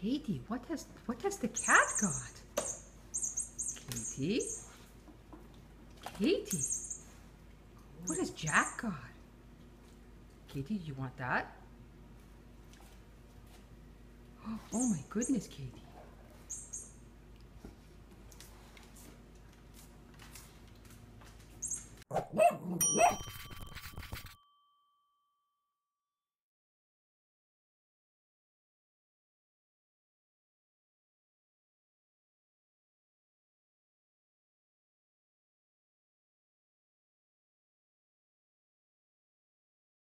Katie, what has what has the cat got? Katie? Katie? What has Jack got? Katie, you want that? Oh my goodness, Katie.